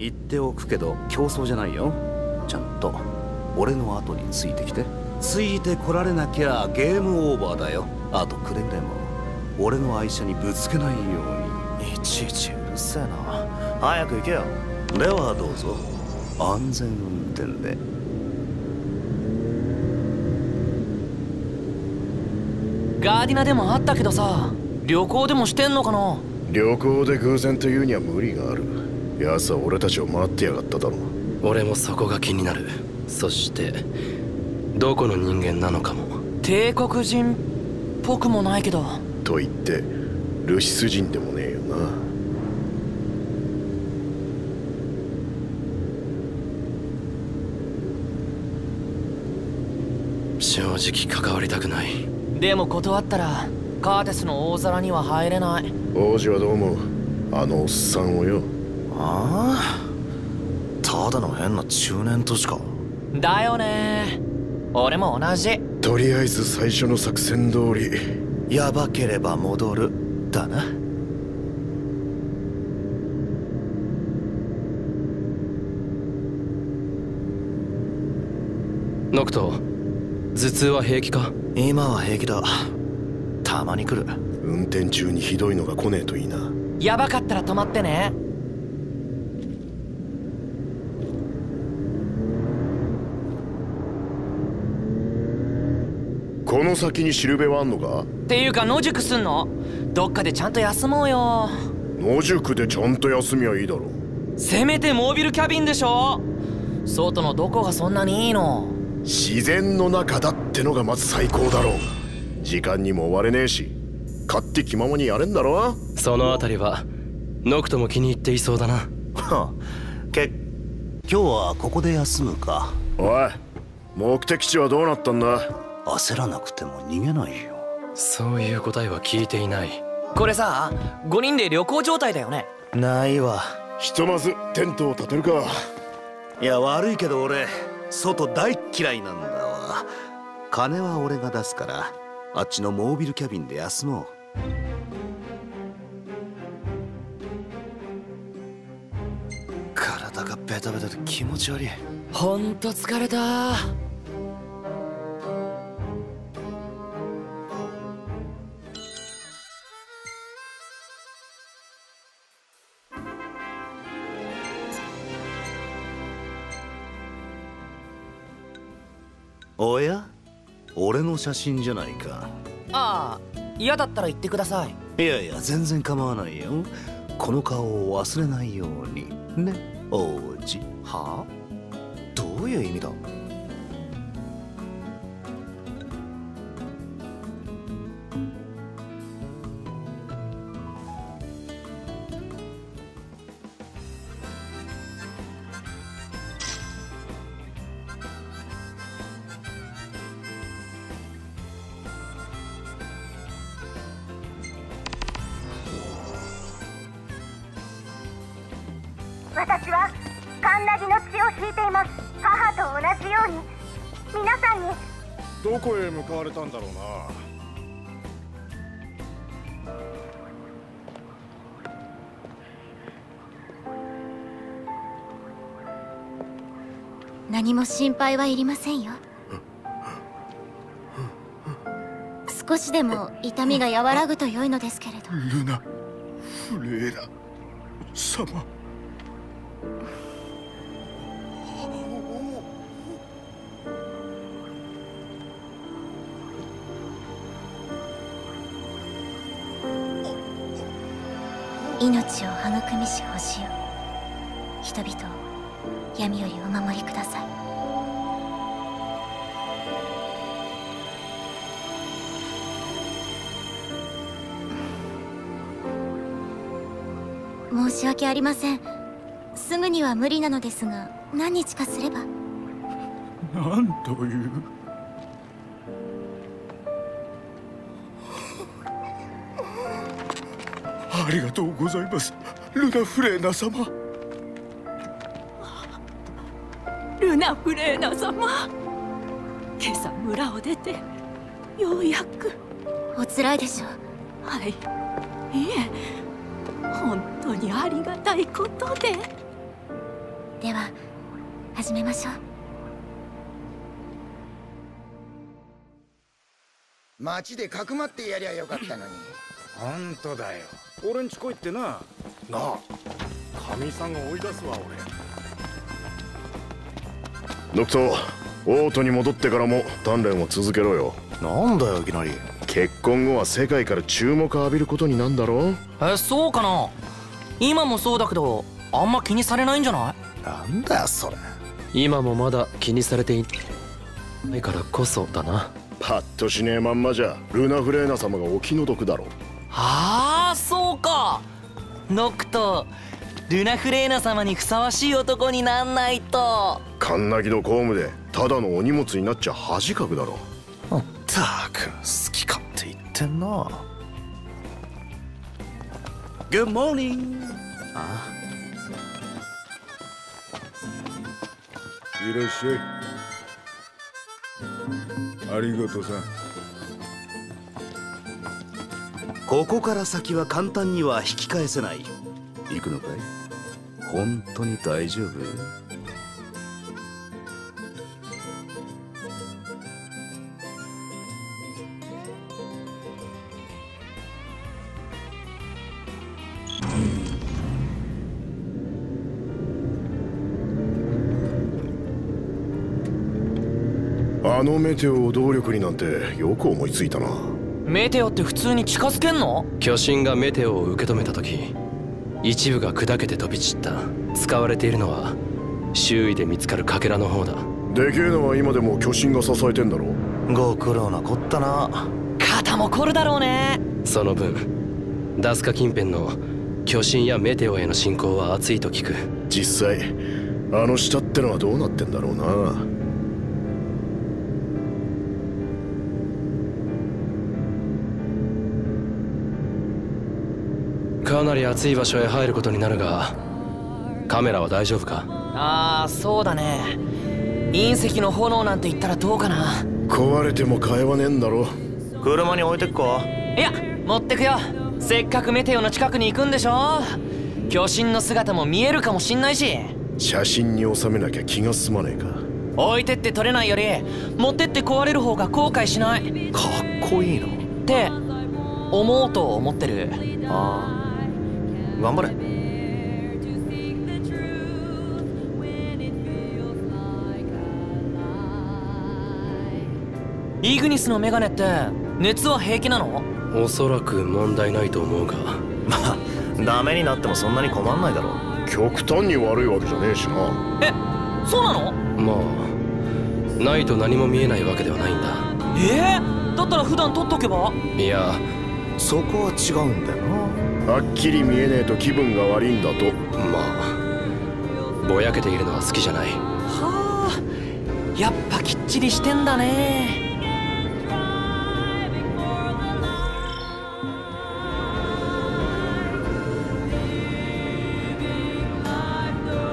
言っておくけど競争じゃないよ。ちゃんと。俺の後についてきて。ついてこられなきゃゲームオーバーだよ。あとくれぐれも。俺の愛車にぶつけないように。いちいちうるせえな。早く行けよ。ではどうぞ。安全運転で。ガーディナでもあったけどさ旅行でもしてんのかな？旅行で偶然というには無理がある奴は俺たちを待ってやがっただろ俺もそこが気になる。そしてどこの人間なのかも。帝国人っぽくもないけど。と言ってルシス人でもねえよな。正直関わりたくない。でも断ったらカーテスの大皿には入れない。王子はどう思う？あのおっさんをよああ。ただの変な中年都市か。だよね。俺も同じ。とりあえず最初の作戦通り。やばければ戻る。だな。ノクト頭痛は平気か？今は平気だ。たまに来る。運転中にひどいのが来ねえといいな。やばかったら止まってねこの先にしるべはあんのか？っていうか野宿すんの？どっかでちゃんと休もうよ。野宿でちゃんと休みはいいだろせめてモービルキャビンでしょ？外のどこがそんなにいいの？自然の中だってのがまず最高だろう。時間にも追われねえし勝手気ままにやれんだろそのあたりはノクトも気に入っていそうだな。け今日はここで休むか。おい目的地はどうなったんだ？焦らなくても逃げないよ。そういう答えは聞いていない。これさ5人で旅行状態だよね。ないわ。ひとまずテントを立てるか。いや悪いけど俺外大嫌いなんだわ。金は俺が出すからあっちのモービルキャビンで休もう。体がベタベタで気持ち悪い。ほんと疲れたおや？俺の写真じゃないか。ああ嫌だったら言ってください。いやいや全然構わないよ。この顔を忘れないように。ね？王子はあ？どういう意味だ？私はカンナギの血を引いています。母と同じように。皆さんに。どこへ向かわれたんだろうな何も心配はいりませんよ。少しでも痛みが和らぐと良いのですけれど。ルナフレーラ様命を育みし星よ。人々を闇よりお守りください。申し訳ありません。すぐには無理なのですが何日かすれば。なんという？ありがとうございます。ルナフレーナ様。ルナフレーナ様。今朝村を出てようやく。おつらいでしょう。はい。いえ本当にありがたいことで。では始めましょう。街でかくまってやりゃよかったのに。本当だよ俺んち来いってな。なあかみさんが追い出すわ俺。ドクトオートに戻ってからも鍛錬を続けろよ。なんだよいきなり。結婚後は世界から注目浴びることになんだろえそうかな？今もそうだけどあんま気にされないんじゃない？なんだよそれ。今もまだ気にされていない。からこそだな。パッとしねえまんまじゃルナフレーナ様がお気の毒だろああ？かノクトルナフレーナ様にふさわしい男になんないと。カンナギの公務でただのお荷物になっちゃ恥かくだろ。ったく好き勝手言ってんな。Good morning. あ。いらっしゃい。ありがとさここから先は簡単には引き返せない。行くのかい？本当に大丈夫？あのメテオを動力になんてよく思いついたなメテオって普通に近づけんの？巨神がメテオを受け止めた時一部が砕けて飛び散った。使われているのは周囲で見つかるかけらの方だ。でけえのは今でも巨神が支えてんだろご苦労なこったな。肩も凝るだろうね。その分ダスカ近辺の巨神やメテオへの信仰は熱いと聞く。実際あの下ってのはどうなってんだろうなかなり暑い場所へ入ることになるがカメラは大丈夫か？ああそうだね。隕石の炎なんて言ったらどうかな。壊れても買えはねえんだろ。車に置いてっか？いや持ってくよ。せっかくメテオの近くに行くんでしょ。巨神の姿も見えるかもしんないし。写真に収めなきゃ気が済まねえか。置いてって撮れないより持ってって壊れる方が後悔しない。かっこいいのって思うと思ってる。ああ頑張れ。イグニスのメガネって熱は平気なの？おそらく問題ないと思うが。まあダメになってもそんなに困んないだろ極端に悪いわけじゃねえしな。えそうなの？まあないと何も見えないわけではないんだ。えー、だったら普段撮っとけば？いやそこは違うんだよなはっきり見えねえと気分が悪いんだと。まあぼやけているのは好きじゃない。はあやっぱきっちりしてんだね。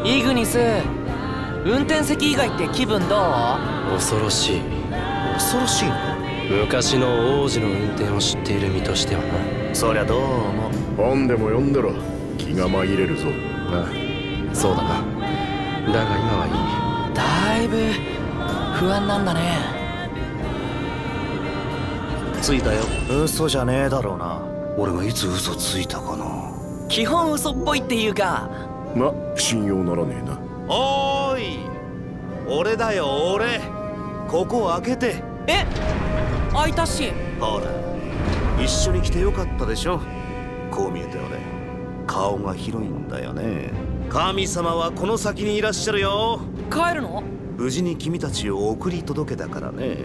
イグニス運転席以外って気分どう？恐ろしい。恐ろしいの？昔の王子の運転を知っている身としてはなそりゃどうも本でも読んでろ。気が紛れるぞ。ああそうだな。だが今はいい。だいぶ不安なんだね。ついたよ。嘘じゃねえだろうな。俺がいつ嘘ついたかな。基本嘘っぽいっていうか。ま信用ならねえな。おーい。俺だよ俺。ここ開けて。え開いたし。ほら一緒に来てよかったでしょ。こう見えて俺顔が広いんだよね。神様はこの先にいらっしゃるよ。帰るの？無事に君たちを送り届けたからね。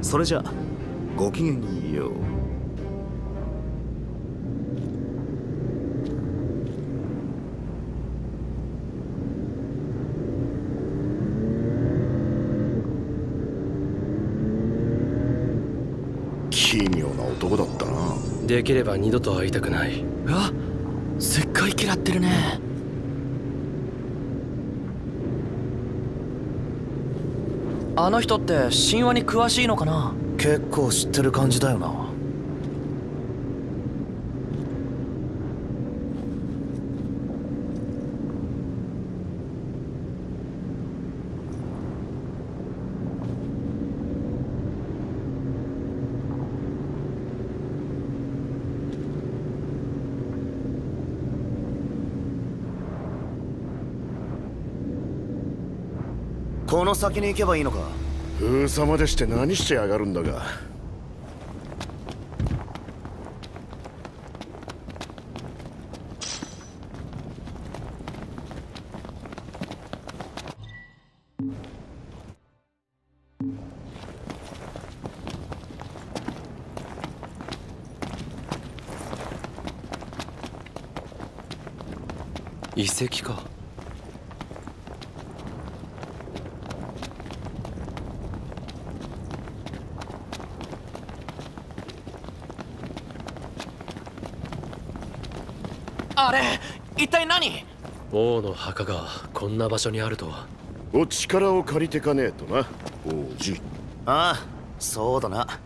それじゃごきげんよう奇妙な男だったなできれば二度と会いたくない。うわすっごい嫌ってるね。あの人って神話に詳しいのかな？結構知ってる感じだよなこの先に行けばいいのか。封鎖までして何してやがるんだが。遺跡かあれ一体何？王の墓がこんな場所にあるとは。お力を借りてかねえとな王子。ああそうだな